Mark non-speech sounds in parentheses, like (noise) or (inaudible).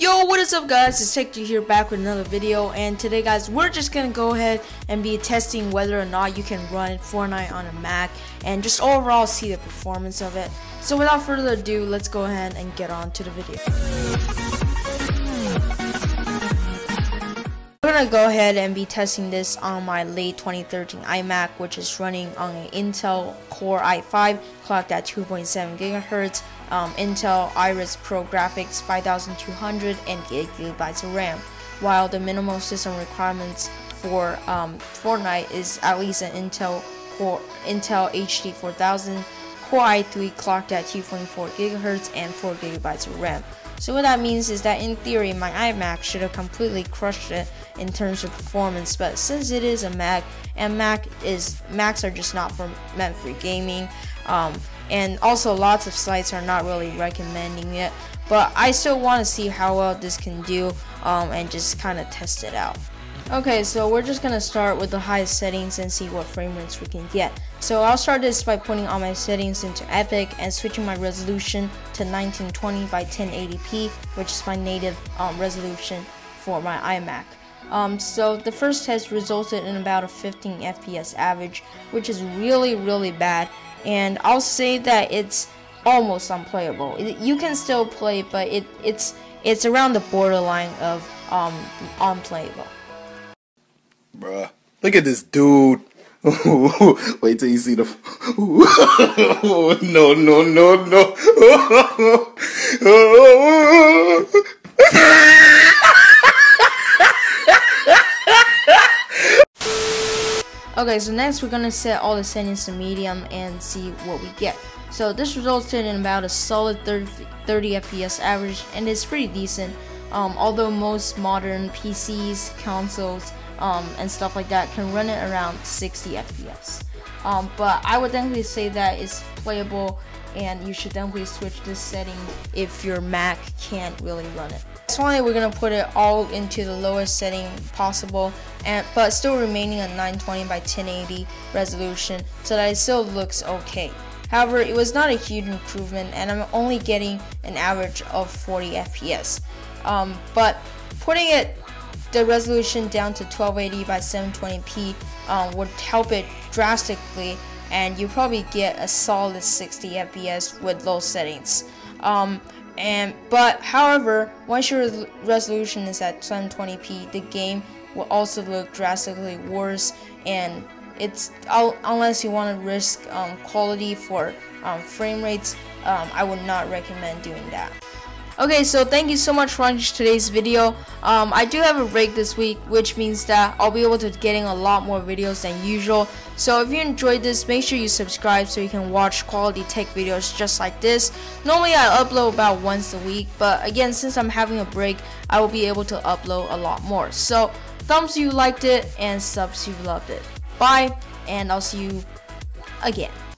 Yo, what is up guys? It's Tech here back with another video and today guys we're just gonna go ahead and be testing whether or not you can run Fortnite on a Mac and just overall see the performance of it. So without further ado, let's go ahead and get on to the video. We're gonna go ahead and be testing this on my late 2013 iMac which is running on an Intel Core i5 clocked at 2.7 gigahertz um, Intel Iris Pro graphics 5200 and 8 gigabytes of RAM, while the minimal system requirements for um, Fortnite is at least an Intel Core Intel HD 4000 Core i3 clocked at 2.4 gigahertz and 4 gigabytes of RAM. So what that means is that in theory my iMac should have completely crushed it in terms of performance, but since it is a Mac and Mac is Macs are just not for meant for gaming, um, and also lots of sites are not really recommending it. But I still want to see how well this can do um, and just kind of test it out. Okay, so we're just gonna start with the highest settings and see what frame rates we can get. So I'll start this by putting all my settings into Epic and switching my resolution to 1920 by 1080p, which is my native um, resolution for my iMac. Um, so the first test resulted in about a 15 FPS average, which is really, really bad. And I'll say that it's almost unplayable. It, you can still play, but it, it's it's around the borderline of um, unplayable. Bruh, look at this dude. (laughs) Wait till you see the. (laughs) no, no, no, no. (laughs) Okay, so next we're gonna set all the settings to medium and see what we get. So this resulted in about a solid 30, 30 FPS average and it's pretty decent. Um, although most modern PCs, consoles, um, and stuff like that can run it around 60 FPS. Um, but I would definitely say that it's playable and you should definitely switch this setting if your Mac can't really run it. Finally, we're gonna put it all into the lowest setting possible, and but still remaining a 920 by 1080 resolution, so that it still looks okay. However, it was not a huge improvement, and I'm only getting an average of 40 FPS. Um, but putting it the resolution down to 1280 by 720p um, would help it drastically, and you probably get a solid 60 FPS with low settings. Um, and but however, once your resolution is at 720p, the game will also look drastically worse, and it's unless you want to risk um, quality for um, frame rates, um, I would not recommend doing that. Okay, so thank you so much for watching today's video. Um, I do have a break this week, which means that I'll be able to getting a lot more videos than usual. So if you enjoyed this, make sure you subscribe so you can watch quality tech videos just like this. Normally I upload about once a week, but again, since I'm having a break, I will be able to upload a lot more. So thumbs if you liked it and subs if you loved it. Bye, and I'll see you again.